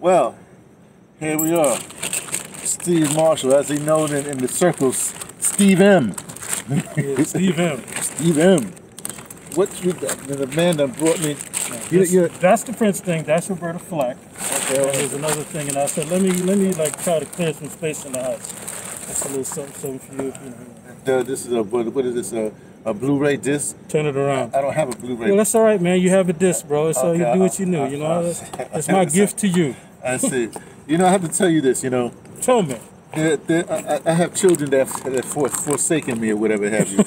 Well, here we are. Steve Marshall, as he known in, in the circles, Steve M. Yeah, Steve M. Steve M. What you, the man that brought me. You, that's the Prince thing. That's Roberta Flack. okay, And there's another thing, and I said, let me let me like try to clear some space in the house. That's a little something, something for you. If you know, uh, this is a what, what is this? A, a Blu-ray disc? turn it around. I don't have a Blu-ray. Well, that's all right, man. You have a disc, bro. So you do what you knew. You know, I- that's, that's my gift to you. I see. You know, I have to tell you this. You know, Tell me. there, there, I, I- have children that have, that for, forsaken me or whatever have you.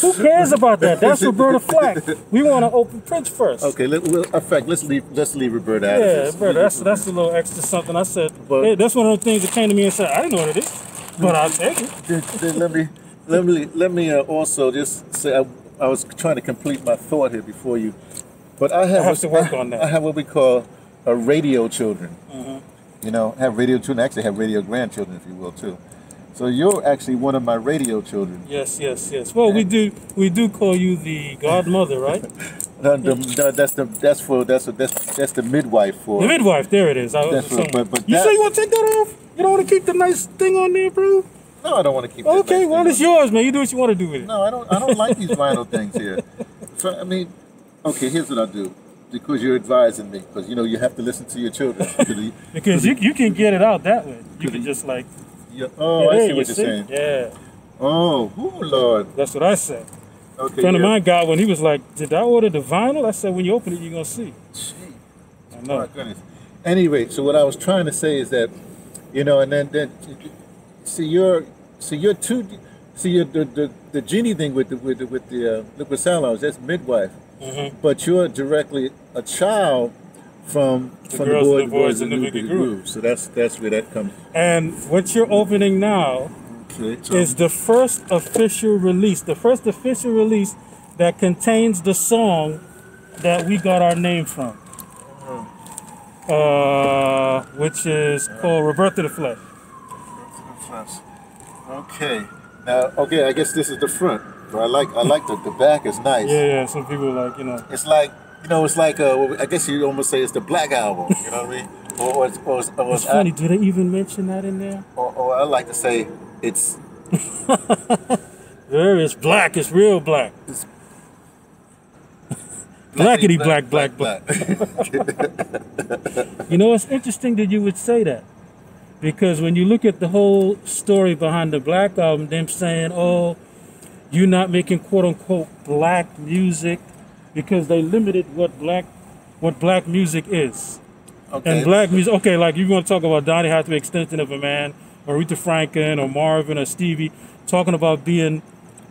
Who cares about that? That's Roberta Flack. We want to open Prince first. Okay, let, well, in fact, let's leave let's leave Roberta out Yeah, bro, that's that's a little extra something. I said, But- hey, that's one of the things that came to me and said, I didn't know what it is, but I'll take it. Then- then let me let me let me uh, also just say I, I was trying to complete my thought here before you, but I have I have to work I- on that. I have what we call a radio children. Mm-hmm. You know, have radio children. Actually, have radio grandchildren, if you will, too. So you're actually one of my radio children. Yes, yes, yes. Well, we do we do call you the godmother, right? No, the, no, that's the that's for that's that's that's the midwife for. The midwife. There it is. I was That's saying. but- but you that- say you want to take that off? You don't want to keep the nice thing on there, bro? no, I don't want to keep. Okay, nice well it's yours, man. You do what you want to do with it. No, I don't. I don't like these vinyl things here. So, I mean, okay. Here's what I'll do. Because you're advising me, because you know you have to listen to your children. To the- Because you, you can get it out that way. You can he- just like yeah, oh, I see you what you're saying. Yeah, Oh, oh, Lord. that's what I said. Okay. A friend of mine got one. He was like, "Did I order the vinyl?" I said, "When you open it, you're gonna see." Jeez, I my goodness. Anyway, so what I was trying to say is that, you know, and then, then see you're, see you're two, see you're the, the the genie thing with the with the, with the uh, liquid sound That's midwife, Mhm. but you're directly a child from The from girls the, and boy, the boys and in the New Big Big Groove. Groove. So that's that's where that comes. And what you're opening now Okay, is the first official release, the first official release that contains the song that we got our name from, uh, which is called "Rebirth of the Flesh." Okay. Now, okay, I guess this is the front. But I like I like the the back is nice. Yeah, yeah. Some people like you know. It's like you know, it's like uh, I guess you almost say it's the Black Album. You know what I mean? Or or, it's- or, or, It's funny. Do they even mention that in there? or, or I like to say it's There, it's black. It's real black. It's- Blackety black, black, black. You know, it's interesting that you would say that. Because when you look at the whole story behind the Black album, them saying, oh, you're not making quote unquote black music because they limited what black what black music is. Okay. And black music, okay, like you want to talk about Donny Hathaway, Extension of a Man, or Aretha Franklin, or Marvin, or Stevie, talking about being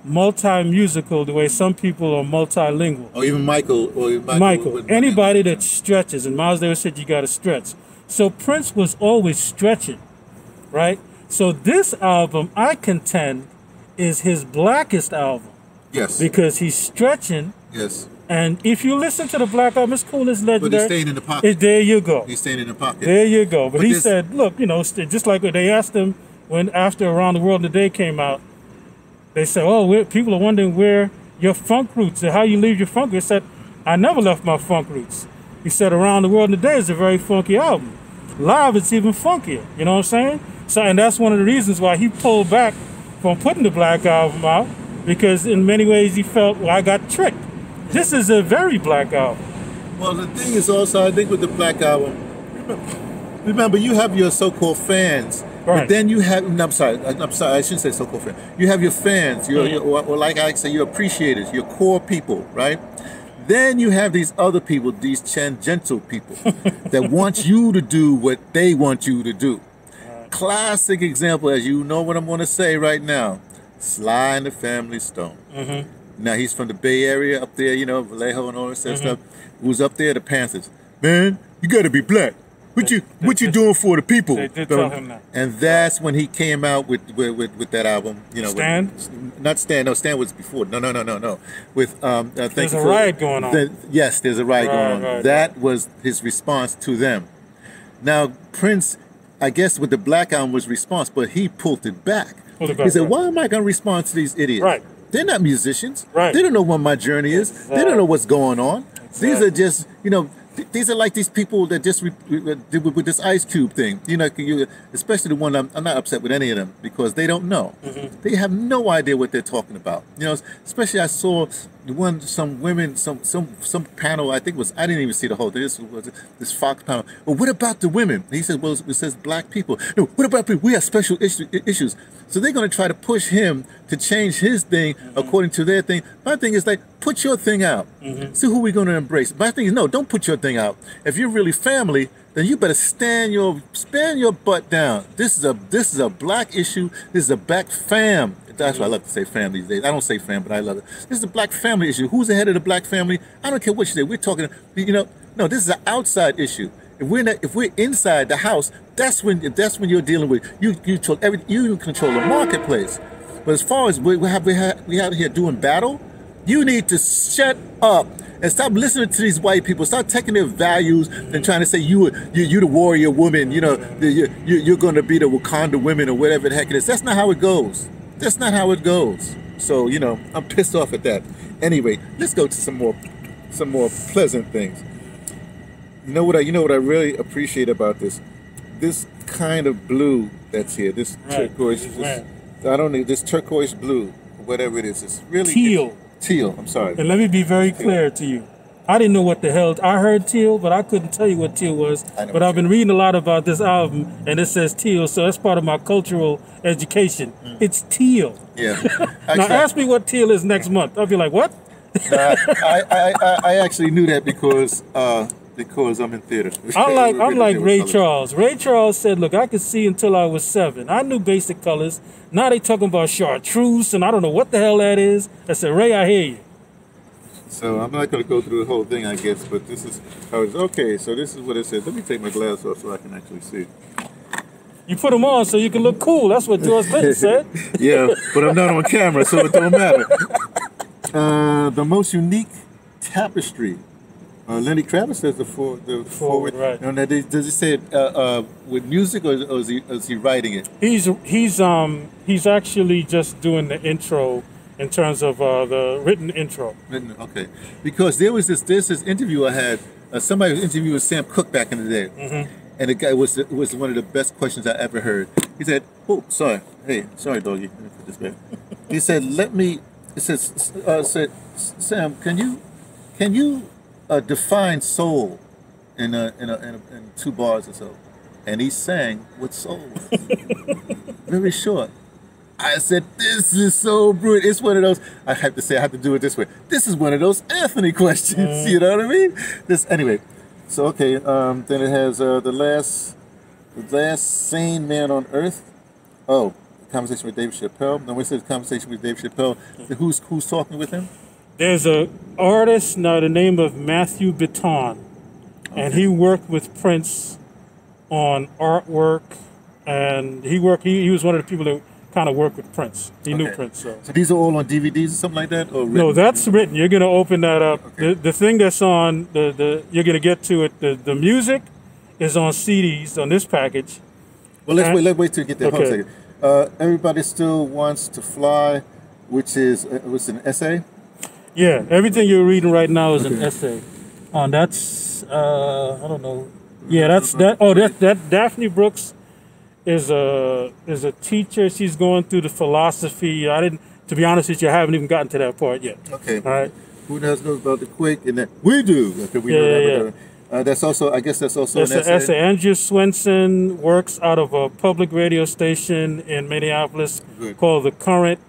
multi-musical the way some people are multilingual. Or even Michael. Or even Michael. Michael, anybody that stretches, and Miles Davis said you got to stretch. So Prince was always stretching, right? So this album, I contend, is his blackest album Yes. because he's stretching. Yes. And if you listen to the Black album, it's cool, it's But he's legendary. staying in the pocket. It- there you go. He's staying in the pocket. There you go. But, But he this- said, look, you know, just like when they asked him when after Around the World in a Day came out, they said, oh, people are wondering where your funk roots and how you leave your funk. He said, I never left my funk roots. He said, Around the World in a Day is a very funky album. Live, it's even funkier. You know what I'm saying? So, and that's one of the reasons why he pulled back from putting the Black album out because in many ways he felt, well, I got tricked. This is a very black album. Well, the thing is also, I think with the Black Album, remember, remember you have your so-called fans, but then you have. No, I'm sorry. I- I'm sorry. I shouldn't say so-called fans. You have your fans, your, Mhm. your or, or like I say, your appreciators, your core people, right? Then you have these other people, these tangential people, that want you to do what they want you to do. Classic example, as you know what I'm going to say right now. Sly and the Family Stone. Mm-hmm. Now he's from the Bay Area up there, you know, Vallejo and all that Mm-hmm. stuff. Who's up there? The Panthers. Man, you got to be black. What you what you doing for the people? They did tell him that. And that's when he came out with with, with, with that album. You know, Stan? With, not Stan. No, Stan was before. No, no, no, no, no. With um, uh, thank There's you a riot going on. the- yes, there's a riot Right, going on. right, that was his response to them. Now Prince, I guess with the Black album was response, but he pulled it back. Pulled it he said, right. "Why am I going to respond to these idiots? Right. They're not musicians. Right. They don't know what my journey is. They don't know what's going on. These are just, you know, th- these are like these people that just re- re- did with, with this Ice Cube thing. You know, you, especially the one I'm, I'm not upset with any of them because they don't know. Mm-hmm. They have no idea what they're talking about. You know, especially I saw the one some women some some some panel. I think it was I didn't even see the whole thing. This was this Fox panel. Well, what about the women? He said, well, it says black people. No, what about people? We have special issue, issues. So they're going to try to push him to change his thing mm-hmm. according to their thing. My thing is like, put your thing out. Mm-hmm. See who we're going to embrace. My thing is, no, don't put your thing out. If you're really family, then you better stand your stand your butt down. This is a this is a black issue. This is a black fam. That's why I love to say fam these days. I don't say fam, but I love it. This is a black family issue. Who's the head of the black family? I don't care what you say. We're talking. You know, no, this is an outside issue. If we're not, if we're inside the house, that's when that's when you're dealing with you. You control every. You control the marketplace. But as far as we, we have we have we out here doing battle, you need to shut up and stop listening to these white people. Stop taking their values and trying to say you you you the warrior woman. You know the, you, you you're going to be the Wakanda women or whatever the heck it is. That's not how it goes. That's not how it goes. So you know I'm pissed off at that. Anyway, let's go to some more some more pleasant things. You know what I you know what I really appreciate about this this kind of blue that's here. This Right. turquoise. This, Right. I don't need this turquoise blue, whatever it is. It's really Teal. Teal. I'm sorry. And let me be very clear to you. I didn't know what the hell I heard teal, but I couldn't tell you what teal was. But I've been reading a lot about this album, and it says teal, so that's part of my cultural education. It's teal. Yeah. now ask me what teal is next month. I'll be like, what? I, I, I, I actually knew that because uh, because I'm in theater. I'm like I'm like Ray colors. Charles. Ray Charles said, "Look, I could see until I was seven. I knew basic colors. Now they talking about chartreuse, and I don't know what the hell that is." I said, "Ray, I hear you." So I'm not going to go through the whole thing, I guess, but this is how it's okay. So this is what it says. Let me take my glass off so I can actually see. You put them on so you can look cool. That's what George Clinton said. yeah, but I'm not on camera, so it don't matter. Uh, the most unique tapestry. Uh, Lenny Kravitz says the for the forward. right. Now, does does he say it uh, uh, with music or, or is, he, is he writing it? He's he's um he's actually just doing the intro in terms of uh, the written intro. Written- Okay, because there was this there's this interview I had. Uh, somebody was interviewing with Sam Cooke back in the day, Mm-hmm. and the guy was was one of the best questions I ever heard. He said, "Oh, sorry, hey, sorry, doggy, let me put this back." he said, "Let me." He says, uh, "said Sam, can you can you uh, define soul in a, in, a, in, a, in two bars or so?" And he sang with soul, very short. I said, this is so brutal. It's one of those, I have to say, I have to do it this way. This is one of those Anthony questions. You know what I mean? This, anyway. So, okay, um, then it has uh, the last, the last sane man on earth. Oh, conversation with Dave Chappelle. No, it says conversation with Dave Chappelle, who's, who's talking with him? There's a artist now the name of Matthew Bitton, and he worked with Prince on artwork, and he worked. He, he was one of the people that kind of worked with Prince. He knew Prince. So. So these are all on DVDs or something like that? Or No, that's written. You're gonna open that up. Okay. The, the thing that's on the, the you're gonna get to it. The the music is on CDs on this package. Well, let's wait. Let's wait till you get there. Hold a Okay. second. Uh, everybody still wants to fly, which is uh, was an essay. Yeah, everything you're reading right now is an essay. On that's uh, I don't know. Yeah, that's that. Oh, that that Daphne Brooks is a is a teacher. She's going through the philosophy. I didn't, to be honest with you, I haven't even gotten to that part yet. Okay. All right. Who knows knows about the quake and that we do. Okay, we Yeah, know yeah, but, uh, that's also, I guess, that's also That's an an essay. essay. Andrea Swensson works out of a public radio station in Minneapolis Good. called The Current,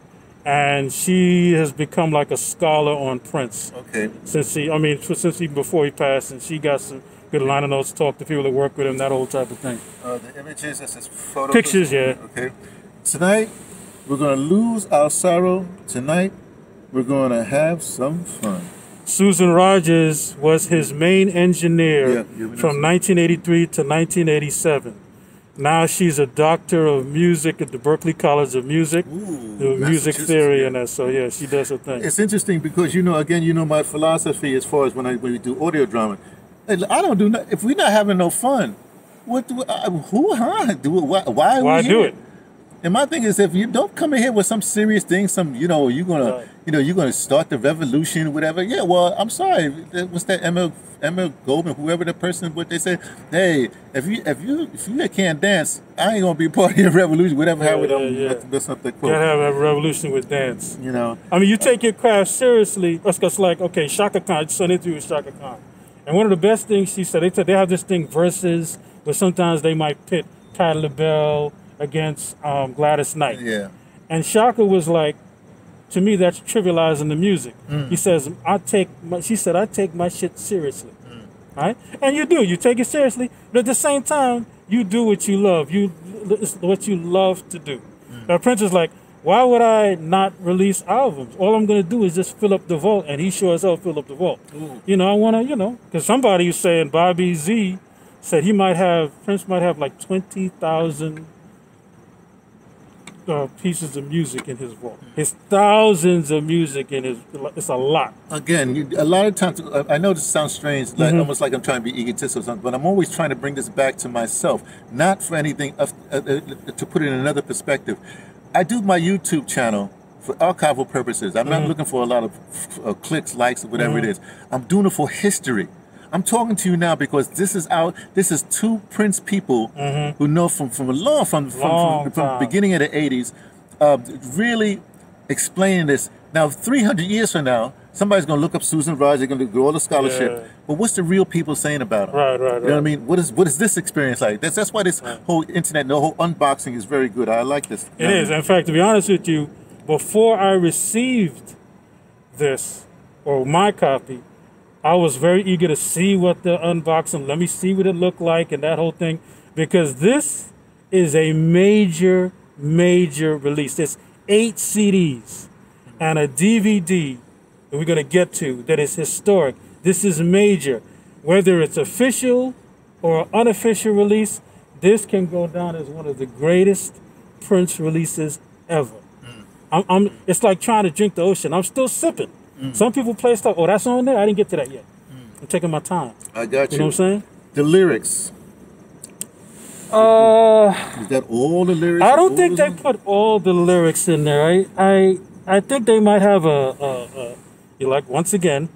and she has become like a scholar on Prince Okay. since he, I mean, since even before he passed, and she got some good line of notes, talk to people that work with him, that whole type of thing. Uh, the images, this is photos. Pictures, yeah. Okay. Tonight, we're going to lose our sorrow. Tonight, we're going to have some fun. Susan Rogers was his main engineer Yeah, yeah, we know from 1983 to 1987. Now she's a doctor of music at the Berklee College of Music, Ooh, the music theory and that. So yeah, she does her thing. It's interesting because you know, again, you know my philosophy as far as when I when we do audio drama. I don't do no, if we're not having no fun. What do uh, who huh? Do it? Why? Why, are Why do it? And my thing is, if you don't come in here with some serious thing, some you know, you're gonna, Right. you know, you're gonna start the revolution, or whatever. Yeah, well, I'm sorry. What's that? Emma, Emma Goldman, whoever the person, what they say. Hey, if you, if you, if you can't dance, I ain't gonna be part of your revolution. Whatever, Yeah, however, yeah, yeah. that's, not the quote. Gotta have a revolution with dance. You know, I mean, you take your craft seriously. It's just like, okay, Chaka Khan, I just an interview with Chaka Khan. And one of the best things she said, they said they have this thing versus but sometimes they might pit Patti LaBelle against um, Gladys Knight. yeah, And Chaka was like, to me, that's trivializing the music. Mm. He says, I take my, she said, I take my shit seriously. Mm. Right? And you do, you take it seriously, but at the same time, you do what you love. You, it's what you love to do. Mm. Now, Prince is like, why would I not release albums? All I'm going to do is just fill up the vault, and he sure as hell fill up the vault. You know, I want to, you know, because somebody was saying Bobby Z said he might have, Prince might have like 20,000 uh, pieces of music in his vault. His thousands of music in his, it's a lot. again, you, a lot of times, uh, I know this sounds strange, like Mm-hmm. almost like I'm trying to be egotistical or something, but I'm always trying to bring this back to myself, not for anything, uh, uh, to put it in another perspective. I do my YouTube channel for archival purposes. I'm Mm-hmm. not looking for a lot of uh, clicks, likes, or whatever it is. I'm doing it for history. I'm talking to you now because this is out. This is two Prince people who know from from a long from from, Mm-hmm. Long from, from beginning of the '80s, uh, really explaining this. Now, 300 years from now, somebody's going to look up Susan Rogers. They're going to do all the scholarship. Yeah. But what's the real people saying about them? Right, right, right. You know what I mean? What is what is this experience like? That's that's why this whole internet, the whole unboxing is very good. I like this. It is. In fact, to be honest with you, before I received this or my copy, I was very eager to see what the unboxing. Let me see what it looked like and that whole thing, because this is a major, major release. It's eight CDs and a DVD that we're going to get to that is historic. This is major, whether it's official or unofficial release. This can go down as one of the greatest Prince releases ever. Mm. I'm, I'm, it's like trying to drink the ocean. I'm still sipping. Mm. Some people play stuff. Oh, that's on there. I didn't get to that yet. Mm. I'm taking my time. I got You you. know what I'm saying? The lyrics. Uh, Is that all the lyrics? I don't think they put all the lyrics in there. I, I, I think they might have a, a, a you like once again.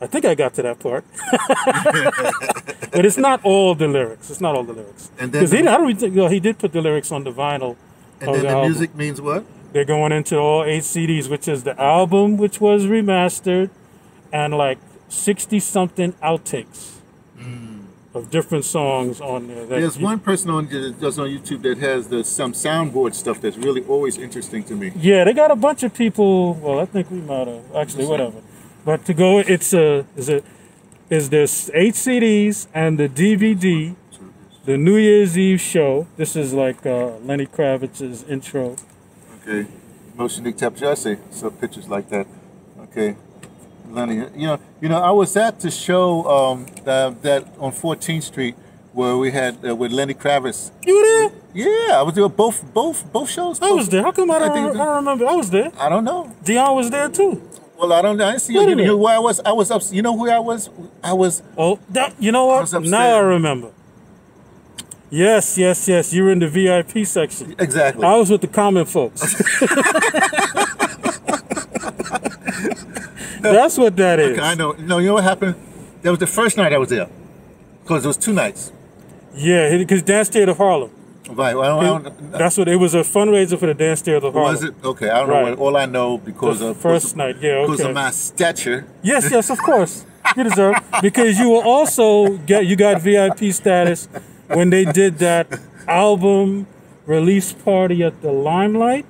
I think I got to that part, but it's not all the lyrics. It's not all the lyrics. And then Because he, I don't think, you know, he did put the lyrics on the vinyl. And then the the music means what? They're going into all eight CDs, which is the album, which was remastered, and like sixty something outtakes hmm. of different songs on there. There's you- one person on just on YouTube that has the some soundboard stuff that's really always interesting to me. Yeah, they got a bunch of people. Well, I think we might have actually whatever. But to go, it's a is a is this eight CDs and the DVD, the New Year's Eve show. This is like uh, Lenny Kravitz's intro. Okay, motion tap Jesse. So pictures like that. Okay, Lenny. You know, you know, I was at the show um, that, that on 14th Street where we had uh, with Lenny Kravitz. You were there? Yeah, I was there both both both shows. I was there. How come I I don't, think I don't remember? I was there. I don't know. Dion was there too. Well, I don't. I didn't see you. Wait You know where I was? I was up. You know where I was? I was. Oh, that, you know I what? upstairs. Now I remember. Yes, yes, yes. You were in the VIP section. Exactly. I was with the common folks. That's what that is. I know. No, you know what happened? That was the first night I was there, because it was two nights. Yeah, because Dance Theater of Harlem. Right. Well, I don't, I don't, uh, That's what it was a fundraiser for the Dance Theater of Harlem. was it? Okay. I don't know. What, all I know because The of first because night, yeah, Okay. because of my stature. Yes, yes, of course. You deserve because you will also get you got VIP status when they did that album release party at the Limelight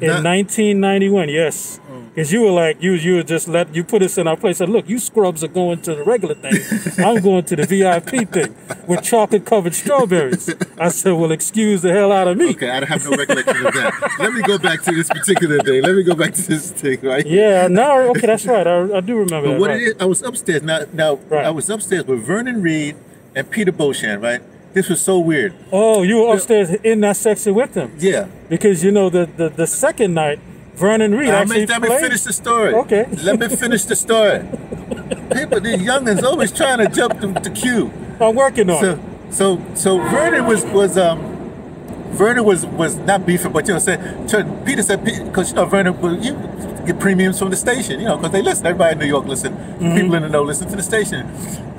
in That- 1991. Yes, oh. because you were like you you were just let you put us in our place. Said, look, you scrubs are going to the regular thing. I'm going to the VIP thing with chocolate covered strawberries. I said, well, excuse the hell out of me. Okay, I don't have no recollection of that. Let me go back to this particular day. Let me go back to this thing, right? Yeah, now okay, that's right. I, I do remember But that. what right. it is, I was upstairs. Now, now Right. I was upstairs with Vernon Reid and Peter Beauchamp, right? This was so weird. Oh, you were upstairs in that section with them. Yeah. Because you know the the, the second night, Vernon Reid Let actually me, let me finish the story. Okay. Let me finish the story. People, these youngins always trying to jump the, the queue. I'm working on So, it. so, so Vernon was was um, Vernon was was not beefing, but you know, said Peter said because you know Vernon will you get premiums from the station, you know, because they listen. Everybody in New York listen. People in the know listen to the station,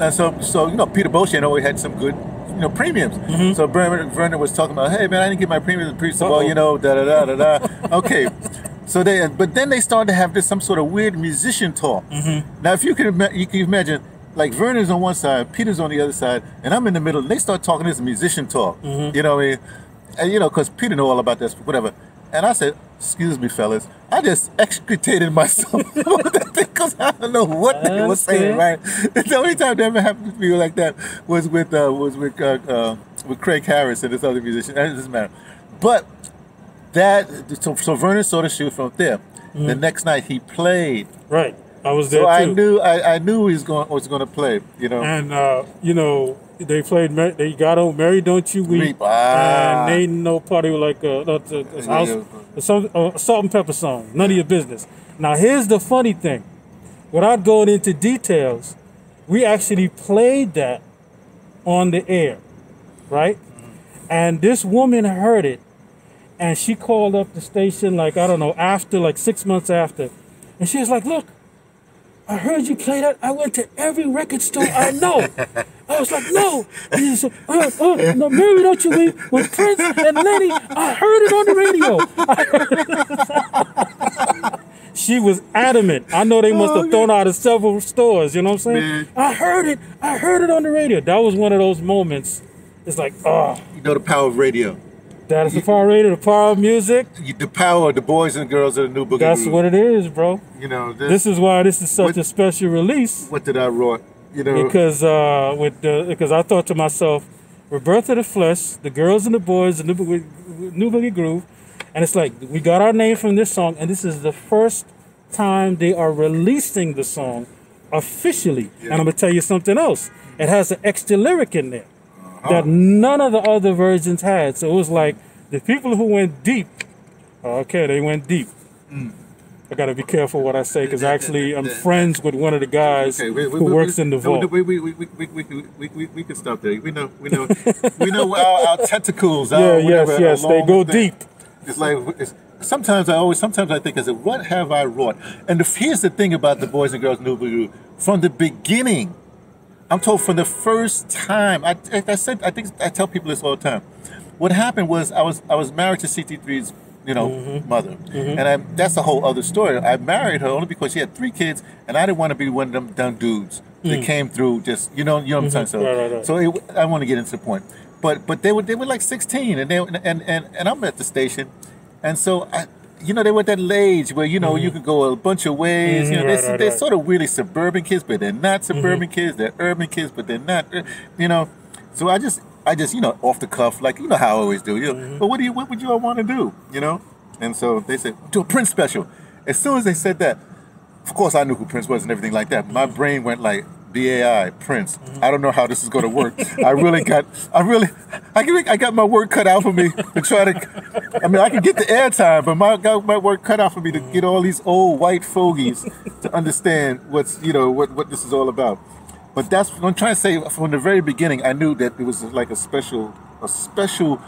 and so so you know Peter Boshan always had some good. You know premiums. Mm-hmm. So Vernon, Vernon was talking about, hey man, I didn't get my premiums. The priest said, well, you know, da da da da da. Okay, so they, but then they started to have this some sort of weird musician talk. Mm-hmm. Now, if you can, you can imagine, like Vernon's on one side, Peter's on the other side, and I'm in the middle. And they start talking this musician talk. Mm-hmm. You know what I mean? And you know, because Peter know all about this, whatever. And I said, "Excuse me, fellas, I just extricated myself that because I don't know what they were saying." Right? The only time that ever happened to me like that was with uh, was with uh, uh, with Craig Harris and this other musician. It doesn't matter. But that so, so Vernon saw the shoe from there. The next night he played, Right. I was there so I knew I, I knew he was going was going to play. You know, And uh, you know, they played. They got on "Mary Don't You Weep," ah. and they no party like a, a, a, house, a, some, a salt and pepper song. None of your business. Now here's the funny thing. Without going into details, we actually played that on the air, right? And this woman heard it, and she called up the station like I don't know after like six months after, and she was like, "Look, I heard you play that. I went to every record store I know. I was like, no. And he said, uh, uh, no, Mary, don't you weep. With Prince and Lenny, I heard it on the radio. she was adamant. I know they must have thrown out of several stores. You know what I'm saying? Man. I heard it. I heard it on the radio. That was one of those moments. It's like, oh, you know the power of radio, that is the power radio, the power of music. The power of the boys and girls of the new boogie. That's what it is, bro. you know. This, This is why this is such What- a special release. what did I write? You know, because uh, with the because I thought to myself, Rebirth of the Flesh, the girls and the boys, the new, Boogie- new boogie groove, and it's like we got our name from this song, and this is the first time they are releasing the song officially. And I'm gonna tell you something else. It has an extra lyric in there -huh. that oh. none of the other versions had. So it was like the people who went deep, oh, okay, they went deep. Mm. I gotta be careful what I say because actually I'm friends with one of the guys okay, who works in the vault. We, we, we, we, we, we, we, we, can stop there. We know we know we know our, our tentacles. Our yeah, whatever, yes, yes, they go thing. deep. It's like it's, sometimes I always sometimes I think I said, what have I wrought? And the, here's the thing about the boys and girls New from the beginning. I'm told for the first time. I, I, said, I think I tell people this all the time. What happened was I was I was married to CT3's you know Mm-hmm. mother, and I, that's a whole other story. I married her only because she had three kids, and I didn't want to be one of them dumb dudes that came through just you know you know what I'm saying. So Mm. Mm-hmm. Right, right, right. so it, I want to get into the point, but but they were they were like 16, and they and and and I'm at the station, and so I. You know, they were at that age where, you know, you could go a bunch of ways. You know, Mhm, they're, right, right, they're right. sort of really suburban kids, but they're not Mm-hmm. suburban kids. They're urban kids, but they're not, uh, you know. So I just, I just, you know, off the cuff, like, you know how I always do. You know, Mm-hmm. but what do you, what would you all want to do? You know? And so they said, do a Prince special. As soon as they said that, of course I knew who Prince was and everything like that. My brain went like, BAI, Prince. I don't know how this is going to work. I really got, I really, I, can- I got my work cut out for me to try to, I mean, I can get the airtime, but my, got my work cut out for me to get all these old white fogies to understand what's, you know, what, what this is all about. But that's what I'm trying to say. From the very beginning, I knew that it was like a special, a special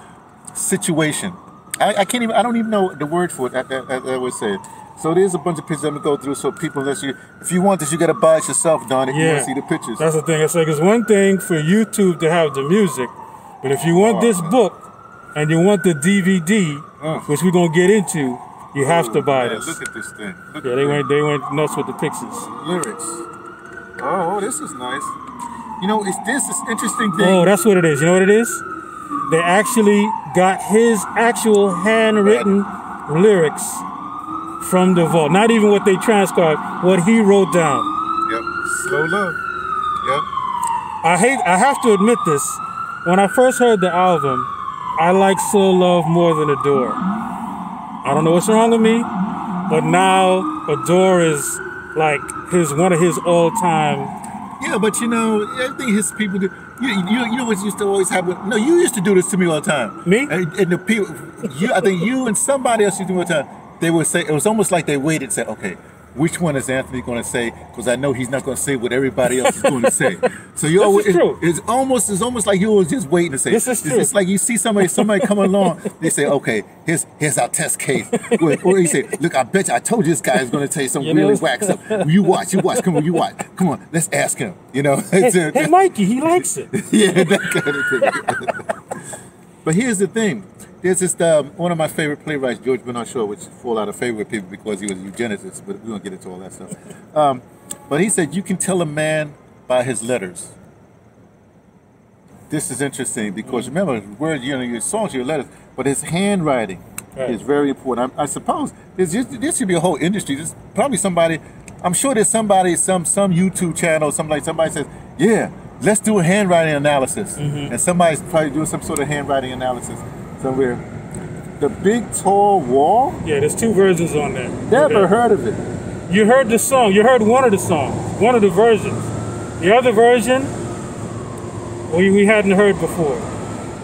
situation. I, I can't even. I don't even know the word for it. I, I, I say. So there's a bunch of pictures I'm gonna go through. So people, unless you, if you want this, you gotta buy it yourself, Don. If you wanna see the pictures. That's the thing I say. it's one thing for YouTube to have the music, but if you want Oh, this man. book and you want the DVD, which we're gonna get into, you have to buy Man, this. Look at this thing. Look Yeah, they went they went nuts with the pictures. lyrics. Oh, oh, this is nice. You know, it's this is interesting thing. Oh, that's what it is. You know what it is? They actually got his actual handwritten lyrics from the vault. Not even what they transcribed, what he wrote down. Yep. Slow love. Yep. I hate I have to admit this. When I first heard the album, I like Slow Love more than Adore. I don't know what's wrong with me, but now Adore is like his one of his all time Yeah, but you know, I think his people do. You, you, you know what used to always happen? No, you used to do this to me all the time. Me? And, and the people, you, I think you and somebody else used to do it all the time. They would say, it was almost like they waited and said, okay, which one is Anthony going to say? Because I know he's not going to say what everybody else is going to say. So you always it- it's almost it's almost like you was just waiting to say. This is it's, true. it's like you see somebody somebody come along, they say, okay, here's here's our test case, or, or you say, look, I bet you I told you this guy is going to tell you some You really know? whack stuff. You watch, you watch. Come on, you watch. Come on, let's ask him. You know. Hey, hey, Mikey, he likes it. yeah, that kind of thing. but here's the thing. There's this um, one of my favorite playwrights, George Bernard Shaw, which fall out of favor with people because he was a eugenicist, but we won't get into all that stuff. Um, but he said you can tell a man by his letters. This is interesting because remember, words, you know, your songs, your letters, but his handwriting Right. is very important. I, I suppose there's just, there should be a whole industry. There's probably somebody. I'm sure there's somebody, some some YouTube channel, somebody, somebody says, yeah, let's do a handwriting analysis, and somebody's probably doing some sort of handwriting analysis somewhere. The big tall wall. Yeah, there's two versions on there. Never Okay. heard of it. You heard the song. You heard one of the songs, one of the versions. The other version, we, we hadn't heard before.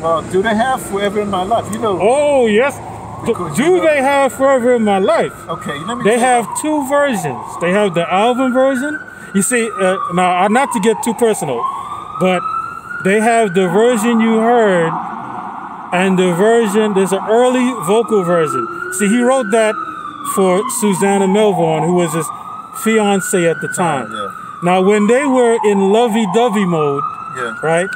Well, do they have forever in my life? You know. Oh, yes. Do, Because do they have Forever in My Life? Okay, let me. They have two versions. They have the album version. You see, uh, now, uh, not to get too personal, but they have the version you heard and the version, there's an early vocal version. See, he wrote that for Susanna Melvoin, who was his fiance at the time. yeah. Now, when they were in lovey dovey mode, Yeah. right,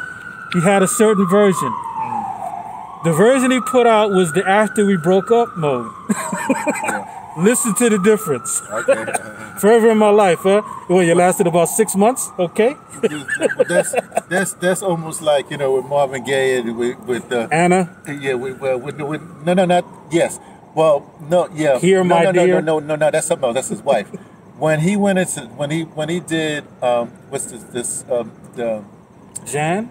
he had a certain version. Mm. The version he put out was the after we broke up mode. Listen to the difference. Okay. Forever in my life, huh? Well, you lasted about six months, okay? That's that's that's almost like you know with Marvin Gaye and with with uh, Anna, yeah with, well, with, with no no not yes well no yeah Here, no, my no, dear. no no no no that's something else that's his wife when he went into when he when he did um what's this this um the Jan,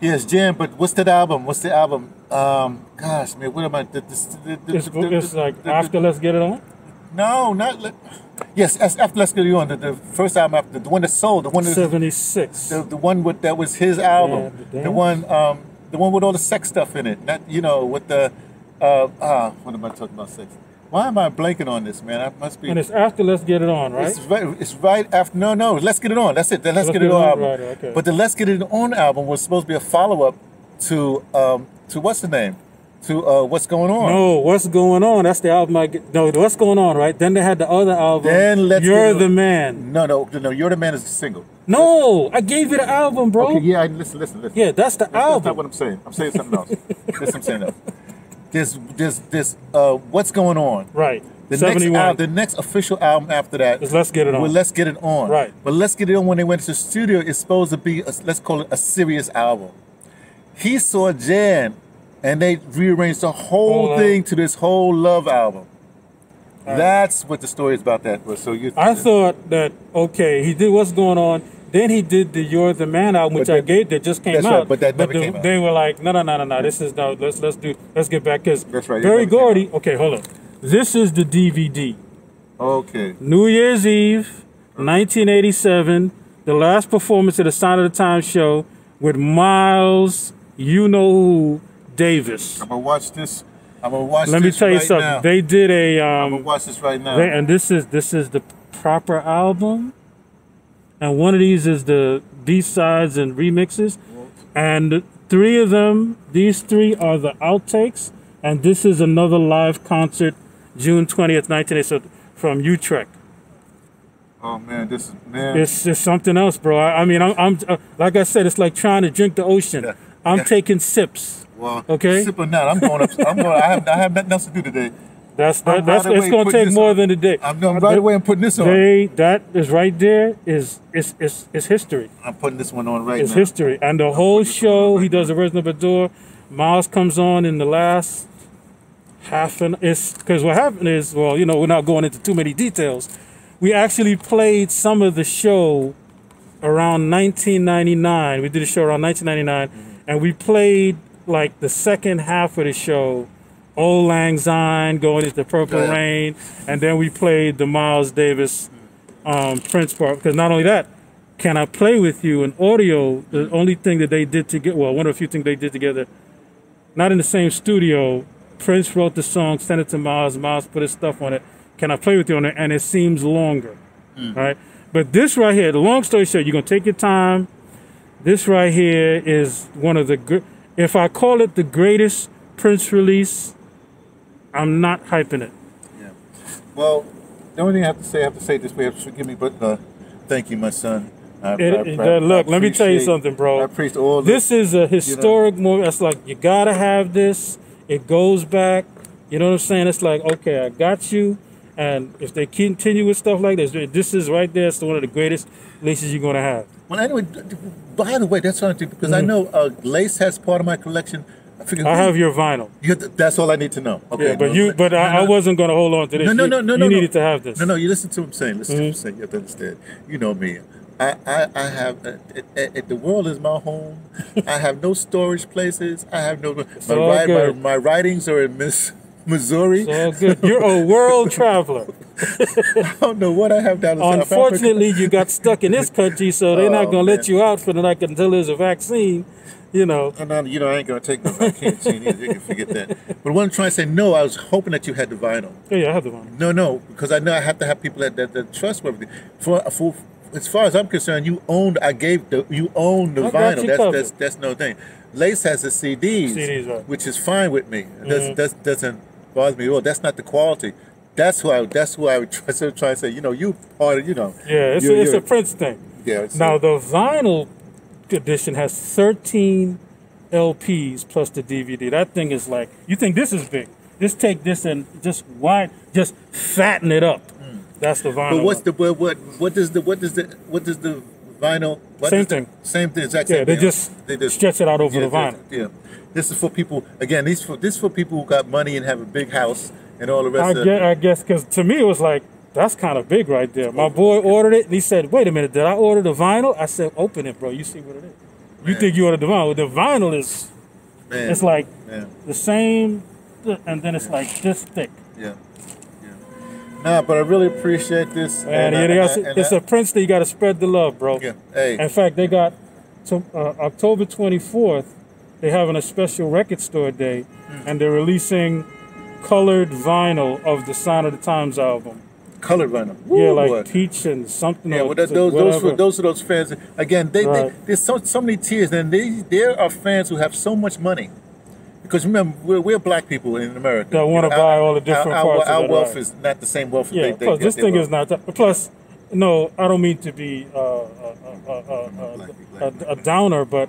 yes Jan but what's that album what's the album um gosh man what am I this, the, the, it's, it's like after Let's Get It On. No not let, yes as- after let's get you on the, the first album after the one that sold the one that 76. the, the one with that was his album, Yeah, the the one um, the one with all the sex stuff in it. Not you know with the uh, ah what am I talking about sex? Why am I blanking on this, man? I must be. And it's after Let's Get It On, right? It's right. It's right after. No, no. Let's get it on. That's it. The Let's, Let's get it on album. right, okay. But the Let's Get It On album was supposed to be a follow up to um, to what's the name? To uh, what's going on? No, what's going on? That's the album I get. No, what's going on, right? Then they had the other album. Then Let's You're the man. No, no, no. You're the man is the single. No, I gave you the album, bro. Okay, yeah. I, listen, listen, listen. Yeah, that's the That's, that's not what I'm saying. I'm saying something else. That's what I'm saying. Else. This, this, there's, uh, what's going on? Right. The next, 71. al- the next official album after that Is Let's Get It On. Well, let's get it on. Right. But let's get it on when they went to the studio. It's supposed to be, a, let's call it a serious album. He saw Jan, and they rearranged the whole thing to this whole love album. That's what the story is about. That was so you. I thought that okay, he did what's going on. Then he did the "You're the Man" album, which But I that- gave that just came out. right, but that never the- came out. they were like, no, no, no, no, no. This is no. Let's let's do. Let's get back because That's right, Berry Gordy. Okay, hold on. This is the DVD. Okay. New Year's Eve, 1987. The last performance of the Sign of the Times show with Miles, you know who, Davis. I'm gonna watch this. I'm gonna watch. Let me tell you right something. Now. They did a I'm gonna um, watch this right now. they, and this is this is the proper album, and one of these is the B sides and remixes, and three of them. These three are the outtakes, and this is another live concert, June twentieth, nineteen eighty, from Utrecht. oh man, this is man. It's it's something else, bro. I, I mean, I'm, I'm uh, like I said, it's like trying to drink the ocean. I'm taking sips. Well, okay. Sip or not, I'm going up. I'm going. I have. I have nothing else to do today. That's I'm that, right that's it's gonna take more on. than a day. I'm going right away and putting this on. They that is right there is is is is history. I'm putting this one on right It's now. history, and the whole show he does the version of Adore. Miles comes on in the last half an. It's because what happened is well, you know, we're not going into too many details. We actually played some of the show around 1999. We did a show around 1999, mm-hmm. and we played like the second half of the show. Auld Lang Syne going into Purple Yeah. Rain, and then we played the Miles Davis um, Prince part. Because not only that, can I play with you? An audio, the only thing that they did together, well, one of the few things they did together, not in the same studio. Prince wrote the song, sent it to Miles. Miles put his stuff on it. Can I play with you on it? And it seems longer. right? But this right here, the long story short, you're gonna take your time. This right here is one of the good. If I call it the greatest Prince release, I'm not hyping it. Yeah. Well, the only thing I have to say, I have to say this way. Forgive me, but uh, thank you, my son. I, It- it- uh, look, let me tell you something, bro. I appreciate all the- This is a historic moment. That's like you gotta have this. It goes back. You know what I'm saying? It's like okay, I got you. And if they continue with stuff like this, this is right there. It's one of the greatest releases you're gonna have. Well, anyway, by the way, that's something because I know uh, lace has part of my collection. I figure Mm-hmm. I have your vinyl. You, that's all I need to know. Okay. Yeah, but no, you, but no, I, no. I wasn't gonna hold on to this. No, no, You- no, no, You no. needed no. to have this. No, no, you listen to what I'm saying. Listen to what I'm Mhm. saying. You have to understand. You know me. I, I, I have, uh, it, it, the world is my home. I have no storage places. I have no, my, my, my writings are in Miss, Missouri. It's all good. You're a world traveler. I don't know what I have down in South Unfortunately, you got stuck in this country, so they're not Oh, gonna let you out for the like until there's a vaccine. You know. And then, you know, I ain't gonna take no vaccine either. You can forget that. But what I'm trying to say, no, I was hoping that you had the vinyl. Yeah, yeah, I have the vinyl. No, no, because I know I have to have people that that, that trustworthy. For for as far as I'm concerned, you owned. I gave the you own the I vinyl. That's that's that's no thing. Lace has the CDs, CDs, right. which is fine with me. That's, Mhm. that's doesn't bother me at all. That's not the quality. That's who I. That's who I would try, try to say. You know, you part of. You know. Yeah, it's, a, it's a Prince thing. Yeah. it's- Now the vinyl edition has 13 LPs plus the DVD. That thing is like you think this is big. Just take this and just wide, just fatten it up. Hmm. That's the vinyl. But what's the what what what does the what does the what does the vinyl? What Same does the- thing. same thing. Exact Yeah, same they thing. just they just stretch it out over yeah, the vinyl. Yeah. This is for people again. These for this for people who got money and have a big house and all the rest I of guess, I guess, because to me it was like that's kind of big right there. My boy ordered it and he said, "Wait a minute, did I order the vinyl?" I said, "Open it, bro. You see what it is. You think you ordered the vinyl? The vinyl is Man. it's like Yeah. the same, and then it's like this thick." Yeah. Yeah. Nah, but I really appreciate this. And, uh, I- they got- and uh, it's I- a Prince that you got to spread the love, bro. Yeah. Hey. In fact, they got to, uh, October 24th. They're having a special record store day, Hmm. and they're releasing colored vinyl of the Sign of the Times album. colored vinyl. yeah, like boy. and something. Yeah, well, that, those those those are those fans. Again, they, they there's so so many tiers, and they there are fans who have so much money. Because remember, we're, we're black people in America That wanna Our- buy all the different our, parts Our, of our wealth right. is not the same wealth. Yeah, they, they plus this thing wealth. is not that. Plus, no, I don't mean to be uh, uh, uh, uh, uh, Black, a, a downer, but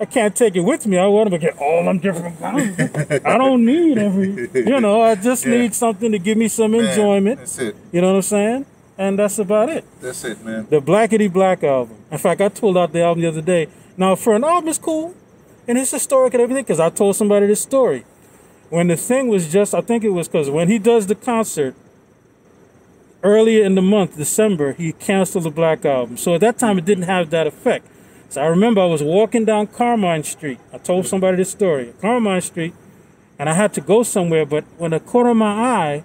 I can't take it with me. I want to get all them different kinds. I don't need every, you know, I just Yeah. need something to give me some Man, enjoyment. That's it. You know what I'm saying? And that's about it. That's it, man. The Blackety Black album. In fact, I told out the album the other day. Now, for an album, it's cool, and it's historic and everything, because I told somebody this story. When the thing was just, I think it was because when he does the concert earlier in the month, December, he canceled the Black album. So at that time, it didn't have that effect. So I remember I was walking down Carmine Street. I told somebody this story. Carmine Street, and I had to go somewhere, but when I caught my eye,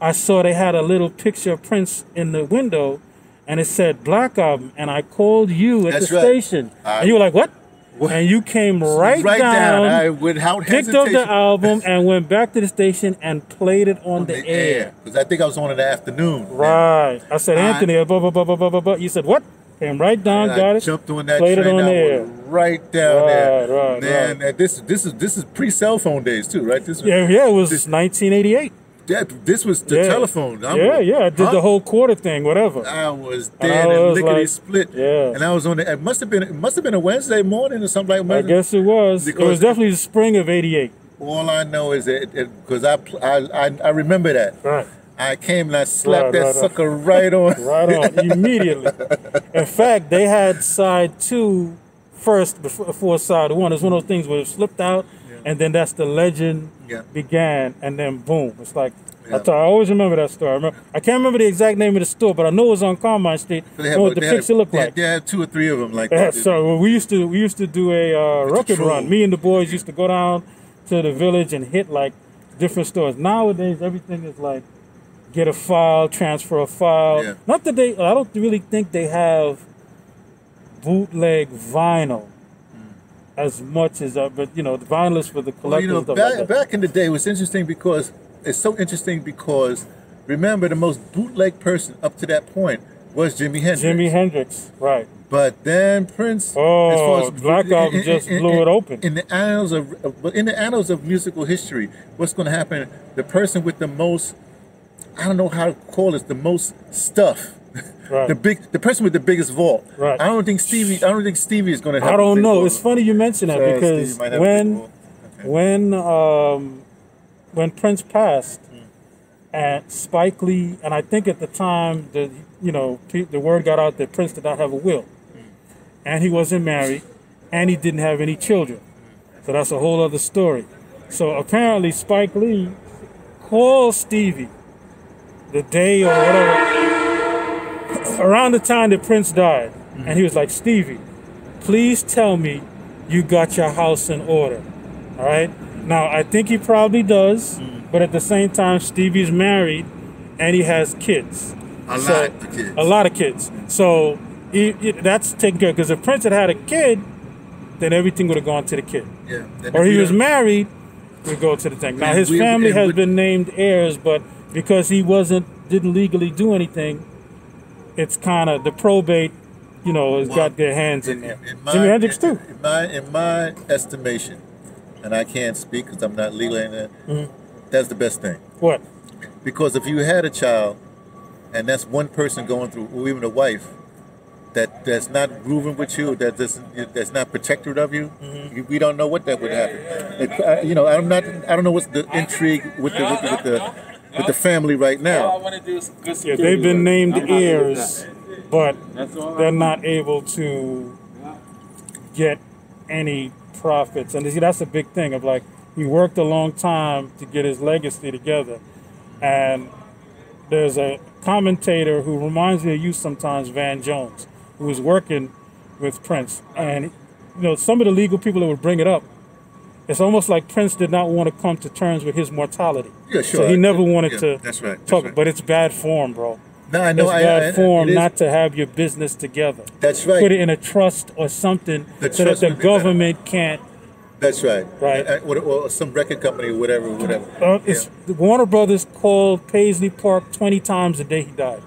I saw they had a little picture of Prince in the window, and it said Black Album, and I called you at That's the right. station, I- and you were like, "What?" What? And you came right, right down, I, without picked up the album, and went back to the station and played it on, the, air. Because I think I was on in the afternoon. Right. I said, Anthony, uh, blah blah blah blah blah blah. blah. You said what? Came right down, And got I it. jumped on that played it on I the right down Right, there. right, Man, right. and this this is this is pre cell phone days too, right? This Yeah, yeah. It was This- 1988. that, this was the Yeah. telephone. I'm- yeah, yeah. I did Huh? the whole quarter thing, whatever. I was And I dead and, was lickety like- split. yeah. And I was on the. It must have been. It must have been a Wednesday morning or something like that. I guess it was. It Because- was definitely the spring of '88. All I know is that because I, I I I remember that. Right. I came and I slapped Right, that right, sucker right on. Right on, immediately. In fact, they had side two first before, before side one. It's one of those things where it slipped out, and then that's the legend Yeah. began, and then boom. It's like I, thought, I always remember that story. I, remember, I can't remember the exact name of the store, but I know it was on Carmine Street. They I had- know what the they had- picture looked they had- like. They had two or three of them like Yeah, that. so well, we used to we used to do a uh, record run. Me and the boys used to go down to the village and hit like different stores. Nowadays, everything is like get a file, transfer a file. Yeah. Not that they. I don't really think they have bootleg vinyl as much as uh, but you know the vinyl is for the collectors. Well, you know, back, like back in the day, it was interesting because it's so interesting because remember the most bootleg person up to that point was Jimi Hendrix. Jimi Hendrix, right? But then Prince. Oh, Black Album just blew it open. In the annals of, but in the annals of musical history, what's going to happen? The person with the most, I don't know how to call this, the most stuff. Right. The big, the person with the biggest vault. Right. I don't think Stevie. I don't think Stevie is going to. I don't know. vault. It's funny you mention that So because Stevie might have a big when. Okay. when um, when Prince passed, Hmm. and Spike Lee, and I think at the time the you know the word got out that Prince did not have a will, Hmm. and he wasn't married, and he didn't have any children. So that's a whole other story. So apparently Spike Lee called Stevie the day or whatever around the time that Prince died, and he was like, Stevie, please tell me you got your house in order. All right. Now I think he probably does, but at the same time, Stevie's married and he has kids. A So- lot of kids. A lot of kids. So that's taken care of. Because if Prince had had a kid, then everything would have gone to the kid. Yeah. Or he was married, we go to the thing. Now his we- family has would- been named heirs, but because he wasn't didn't legally do anything, it's kind of the probate. You know, has Well, got their hands in in- there. in my- Jimi Hendrix too. In my in my estimation, and I can't speak because I'm not legal in that. Mhm. That's the best thing What? because if you had a child, and that's one person going through, or even a wife, that that's not grooving with you, that doesn't that's not protective of you, Mm-hmm. you- we don't know what that would happen. It, uh, you know, I'm not. I don't know what's the intrigue with the with the with the, with the family right All I now. want to do is good Yeah, they've been work. named I'm heirs, but they're I'm- not able to get any profits. And you see, that's a big thing of like he worked a long time to get his legacy together. And there's a commentator who reminds me of you sometimes, Van Jones, who was working with Prince. And you know, some of the legal people that would bring it up, it's almost like Prince did not want to come to terms with his mortality. Yeah, sure. So he never wanted Yeah, to that's right, that's talk, right. but it's bad form, bro. No, I know. It's I, bad I, form it not to have your business together. That's right. Put it in a trust or something The so that the better. government can't. That's right. Right. Uh, Or, or some record company, or whatever, whatever. Uh, it's Warner Brothers called Paisley Park 20 times the day he died.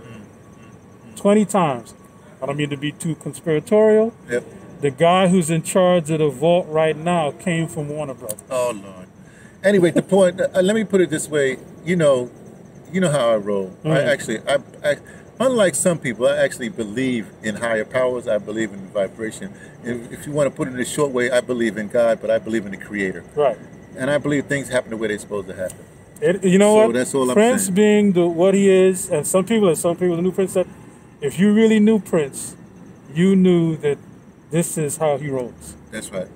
20 times. I don't mean to be too conspiratorial. Yep. The guy who's in charge of the vault right now came from Warner Brothers. Oh Lord. Anyway, the point. Uh, let me put it this way. You know, you know how I roll. I Mm. actually, I, I, unlike some people, I actually believe in higher powers. I believe in vibration. If, if you want to put it in a short way, I believe in God, but I believe in the Creator, Right. and I believe things happen the way they're supposed to happen. It, you know So what? that's all I'm Prince being the what he is, and some people, and some people the new Prince said, if you really knew Prince, you knew that this is how he rolls. That's right.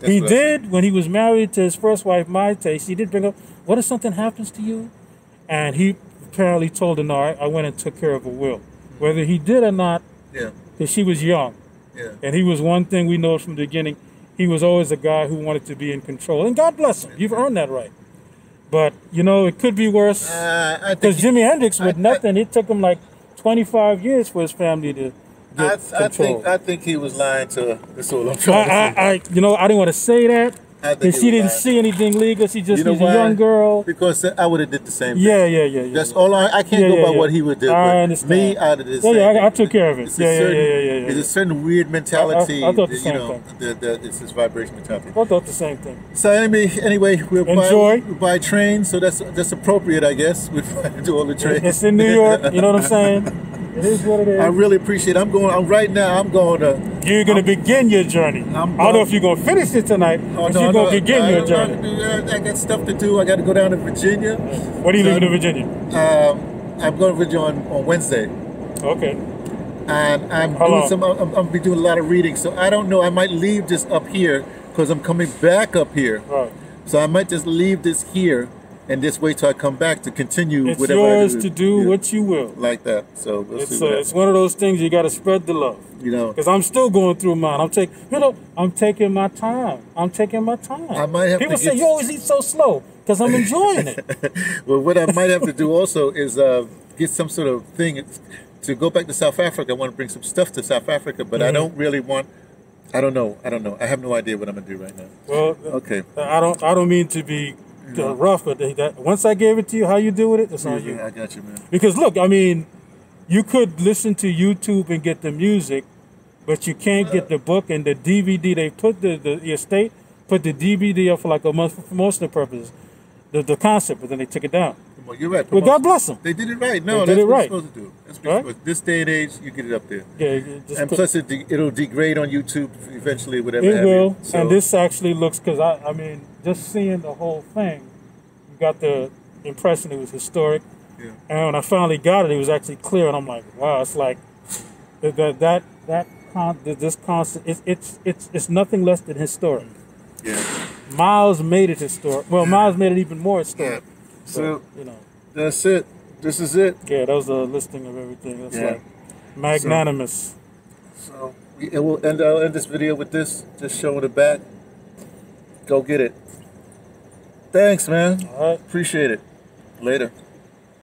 That's he I- did when he was married to his first wife, Mayte. She did bring up, "What if something happens to you?" And he apparently told her, "No, I, I went and took care of a will." Whether he did or not, Yeah. because she was young, Yeah. and he was one thing we know from the beginning. He was always a guy who wanted to be in control, and God bless him. You've earned that right. But you know, it could be worse. Uh, I. Because he- Jimi Hendrix, with I- I- nothing, it took him like 25 years for his family to I, I think. I think he was lying to. That's all I'm I, trying to say. I, I, you know, I didn't want to say that. I Because she didn't lying. see anything legal. She just You know was why? a young girl. Because I would have did the same thing. Yeah, yeah, yeah, yeah. That's yeah. all I, I can't Yeah, go by what he would do. I understand. Me out of this. Yeah, yeah, I, I took care of it. It's Yeah, yeah, certain, yeah, yeah, yeah. There's a certain weird mentality. I- I thought the same you know, thing. the, the, it's this vibration mentality. I thought the same thing. So anyway, anyway, we're Enjoy. by, by train, so that's that's appropriate, I guess. We do all the trains. It's in New York. You know what I'm saying? It is what it is. I really appreciate. it. I'm going. I'm right now. I'm going to. you're gonna begin your journey. I I'm don't know if you're gonna finish it tonight, Oh, but no, you're gonna begin I your don't journey. wanna do that. I got stuff to do. I got to go down to Virginia. What are you leaving to Virginia? Um, I'm going to Virginia on, on Wednesday. Okay. and I'm How doing long? some. I'm, I'm be doing a lot of reading, so I don't know. I might leave this up here because I'm coming back up here. Right. So I might just leave this here and just wait till I come back to continue It's whatever I yours to do Yeah, what you will. like that. So we'll It's uh, it's one of those things you got to spread the love. you know. Because I'm still going through mine. I'm taking, you know, I'm taking my time. I'm taking my time. I might have People to say you always eat so slow because I'm enjoying it. Well, what I might have to do also is uh, get some sort of thing to go back to South Africa. I want to bring some stuff to South Africa, but I Mhm. don't really want. I don't know. I don't know. I have no idea what I'm gonna do right now. Well, Okay. I don't. I don't mean to be uh, rough, but that, once I gave it to you, how you do with it, it's on you. Yeah, I got you, man. Because look, I mean, you could listen to YouTube and get the music, but you can't get the book and the DVD. They put the, the, the estate put the DVD up for like a month for promotional purposes, the, the concept, but then they took it down. Well, you're right. Well, God bless them. They did it right. No, They did that's it what right. supposed to do. That's what Right? This day and age, you get it up there. Yeah, just And plus, it de- it'll degrade on YouTube eventually, whatever. It will. So, and this actually looks because I, I mean, just seeing the whole thing, you got the impression it was historic. Yeah. And when I finally got it, it was actually clear, and I'm like, wow, it's like that that that con this concept it's it's it's it's nothing less than historic. Yeah. Miles made it historic. Well, Miles made it even more historic. So you know, that's it. This is it. yeah, that was a listing of everything. That's Yeah. like magnanimous. So we, and we'll end. I'll end this video with this, just showing the back. Go get it. Thanks, man. All right. Appreciate it. Later.